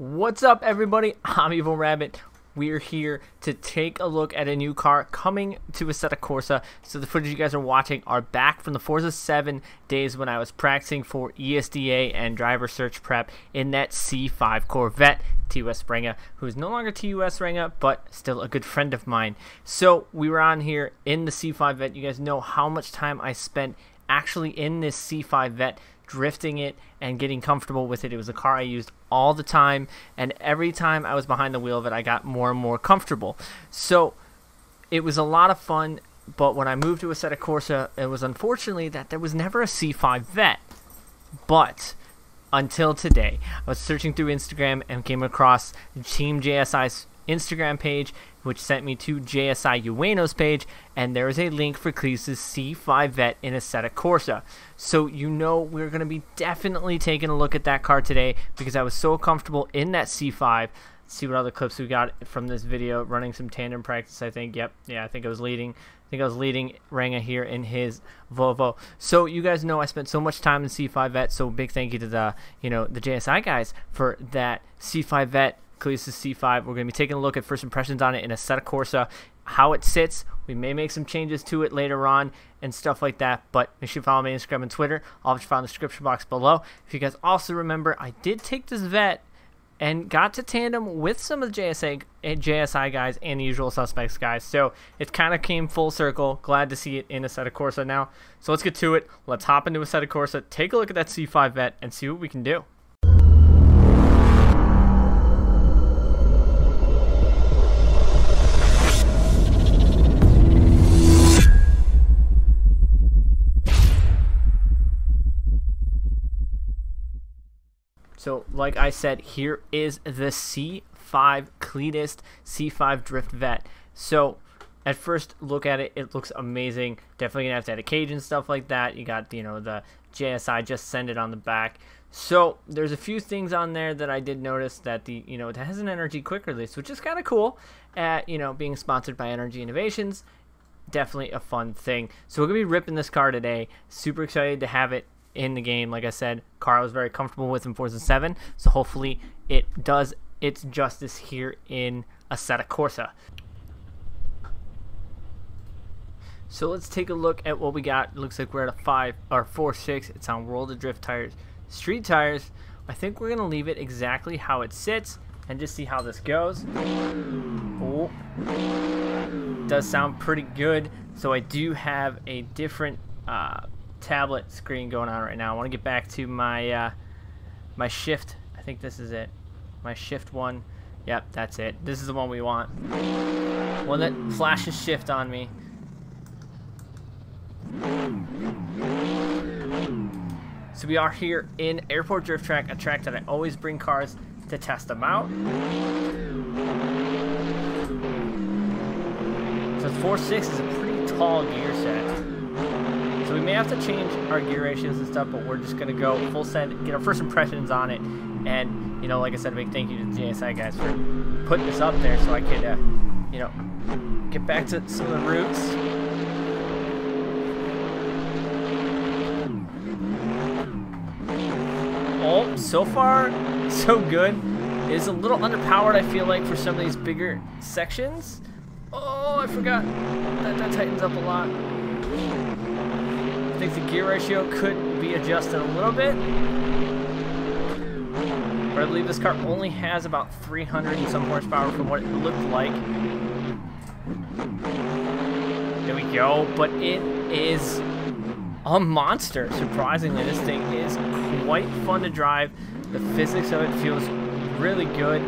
What's up, everybody? I'm Evil Rabbit. We're here to take a look at a new car coming to Assetto Corsa. So the footage you guys are watching are back from the Forza 7 days when I was practicing for ESDA and driver search prep in that C5 Corvette. TUS Renga, who is no longer TUS Renga, but still a good friend of mine. So we were on here in the C5 Vet. You guys know how much time I spent actually in this C5 Vet drifting it and getting comfortable with it. It was a car I used all the time, and every time I was behind the wheel of it, I got more and more comfortable. So it was a lot of fun. But when I moved to Assetto Corsa, it was unfortunately that there was never a C5 vet. But until today, I was searching through Instagram and came across Team JSI's Instagram page, which sent me to JSI Ueno's page, and there is a link for Cleese's C5 Vet in Assetto Corsa. So you know we're going to be definitely taking a look at that car today because I was so comfortable in that C5. Let's see what other clips we got from this video. Running some tandem practice, I think. Yep, yeah, I think I was leading. I think I was leading Renga here in his Volvo. So you guys know I spent so much time in C5 Vet. So big thank you to the you know the JSI guys for that C5 Vet Cleese's C5. We're going to be taking a look at first impressions on it in Assetto Corsa, how it sits. We may make some changes to it later on and stuff like that, but make sure you follow me on Instagram and Twitter. I'll have found in the description box below. If you guys also remember, I did take this vet and got to tandem with some of the JSA, eh, JSI guys and the usual suspects guys. So it kind of came full circle. Glad to see it in Assetto Corsa now. So let's get to it. Let's hop into Assetto Corsa, take a look at that C5 vet, and see what we can do. So, like I said, here is the C5 Cleetus C5 Drift Vet. So, at first look at it, it looks amazing. Definitely gonna have to add a cage and stuff like that. You got, you know, the JSI just send it on the back. So there's a few things on there that I did notice that the, you know, it has an NRG quick release, which is kind of cool. At you know, being sponsored by NRG Innovations, definitely a fun thing. So we're gonna be ripping this car today. Super excited to have it in the game. Like I said, Carl was very comfortable with in Forza 7, so hopefully it does its justice here in Assetto Corsa. So let's take a look at what we got. It looks like we're at a 5 or 4 6. It's on World of Drift tires. Street tires, I think we're going to leave it exactly how it sits and just see how this goes. Oh. Does sound pretty good. So I do have a different uh, tablet screen going on right now. I want to get back to my uh, my shift. I think this is it. My shift one. Yep, that's it. This is the one we want. One that flashes shift on me. So we are here in Airport Drift Track, a track that I always bring cars to test them out. So 4.6 is a pretty tall gear set. So we may have to change our gear ratios and stuff, but we're just going to go full send, get our first impressions on it. And, you know, like I said, big thank you to the JSI guys for putting this up there so I could, uh, you know, get back to some of the roots. Oh, so far, so good. It is a little underpowered, I feel like, for some of these bigger sections. Oh, I forgot. That, that tightens up a lot think the gear ratio could be adjusted a little bit. But I believe this car only has about 300 and some horsepower from what it looked like. There we go. But it is a monster. Surprisingly, this thing is quite fun to drive. The physics of it feels really good.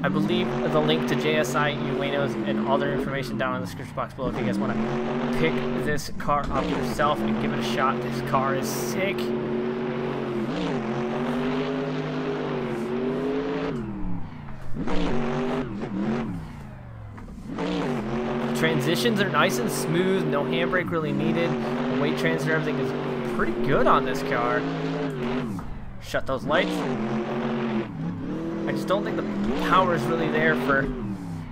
I believe the link to JSI, Ueno's, and all their information down in the description box below if you guys want to pick this car up yourself and give it a shot. This car is sick. Transitions are nice and smooth, no handbrake really needed. The weight transfer, everything is pretty good on this car. Shut those lights. I just don't think the power is really there for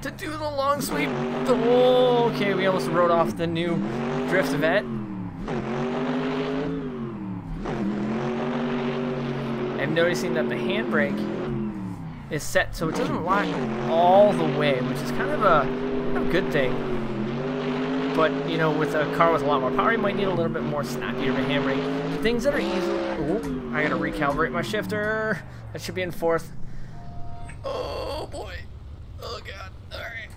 to do the long sweep. Oh, okay, we almost rode off the new drift vet. I'm noticing that the handbrake is set so it doesn't lock all the way, which is kind of a, a good thing. But, you know, with a car with a lot more power, you might need a little bit more snappier of a handbrake. Things that are easy... Oh, I gotta recalibrate my shifter. That should be in fourth. Boy. Oh, God. All right.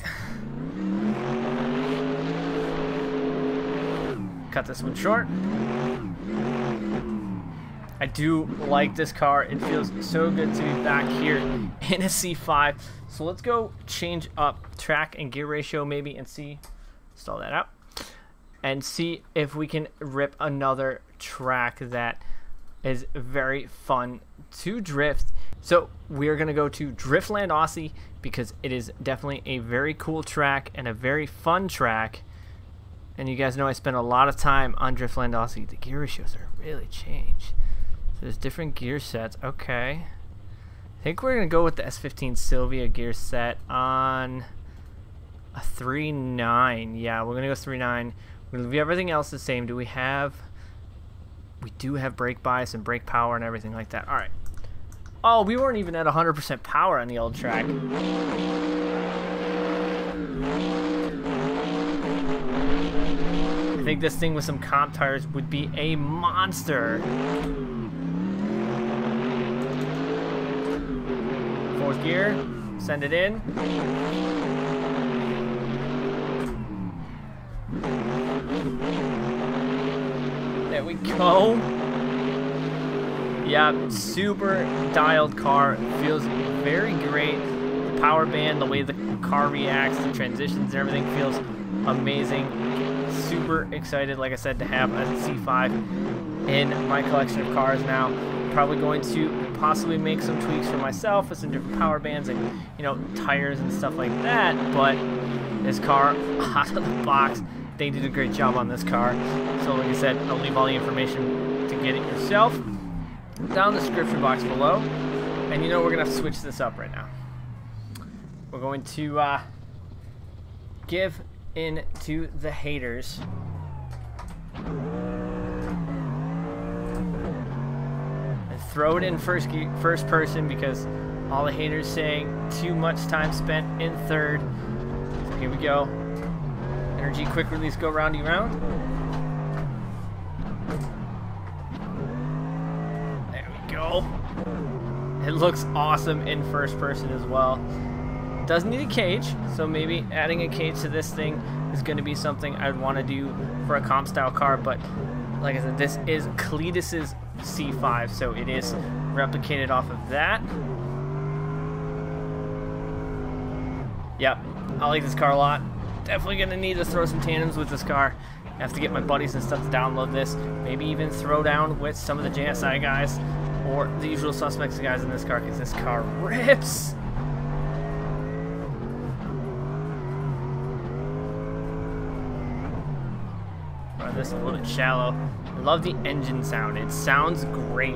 Cut this one short. I do like this car. It feels so good to be back here in a C5. So let's go change up track and gear ratio maybe and see, stall that out, and see if we can rip another track that is very fun to drift. So we are going to go to Driftland Aussie because it is definitely a very cool track and a very fun track. And you guys know I spend a lot of time on Driftland Aussie. The gear ratios are really changed. So there's different gear sets. Okay. I think we're going to go with the S15 Silvia gear set on a 3.9. Yeah, we're going to go 3.9. We're going to leave everything else the same. Do we have... We do have brake bias and brake power and everything like that. All right. Oh, we weren't even at 100% power on the old track. I think this thing with some comp tires would be a monster. Fourth gear, send it in. There we go. Yeah, super dialed car. Feels very great. The power band, the way the car reacts, the transitions everything feels amazing. Super excited, like I said, to have a C5 in my collection of cars now. Probably going to possibly make some tweaks for myself with some different power bands and, you know, tires and stuff like that. But this car, out of the box, they did a great job on this car. So like I said, I'll leave all the information to get it yourself down the description box below. And you know we're going to switch this up right now. We're going to uh, give in to the haters. And throw it in first, first person because all the haters saying too much time spent in third. So here we go. NRG quick release go roundy round. It looks awesome in first person as well. Doesn't need a cage, so maybe adding a cage to this thing is going to be something I'd want to do for a comp style car, but like I said, this is Cleetus's C5, so it is replicated off of that. Yep, I like this car a lot definitely going to need to throw some tandems with this car. I have to get my buddies and stuff to download this. Maybe even throw down with some of the JSI guys or the usual suspects guys in this car because this car rips. This is a little bit shallow. I love the engine sound. It sounds great.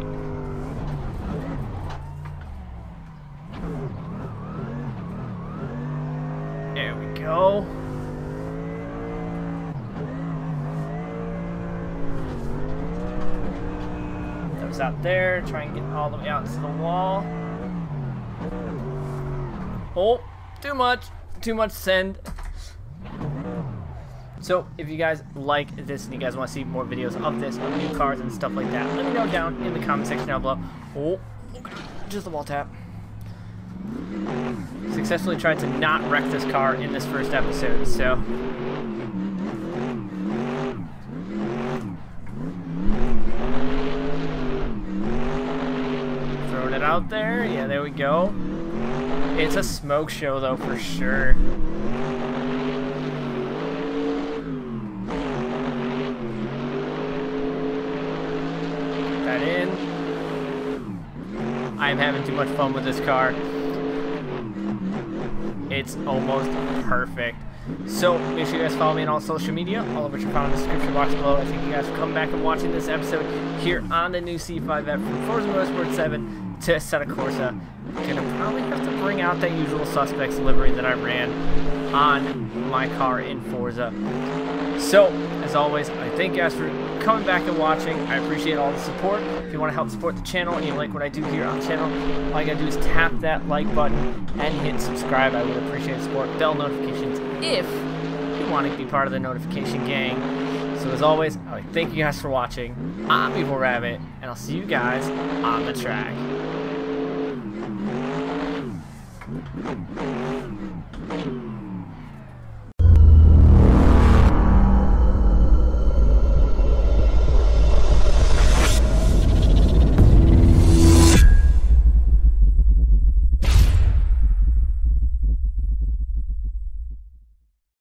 There we go. Out there. Try and get all the way out to the wall. Oh, too much. Too much send. So, if you guys like this and you guys want to see more videos of this, of new cars and stuff like that, let me know down in the comment section down below. Oh, just a wall tap. Successfully tried to not wreck this car in this first episode, so out there. Yeah, there we go. It's a smoke show, though, for sure. That in. I'm having too much fun with this car. It's almost perfect. So, make sure you guys follow me on all social media, all of which are found in the description box below. I thank you guys for coming back and watching this episode here on the new C5F from Forza Motorsport 7 to Assetto Corsa. Gonna probably have to bring out that usual suspects livery that I ran on my car in Forza. So, as always, I thank you guys for coming back and watching. I appreciate all the support. If you want to help support the channel and you like what I do here on the channel, all you gotta do is tap that like button and hit subscribe. I would appreciate support. Bell notifications if you want to be part of the notification gang. So as always, I thank you guys for watching. I'm Evil Rabbit, and I'll see you guys on the track.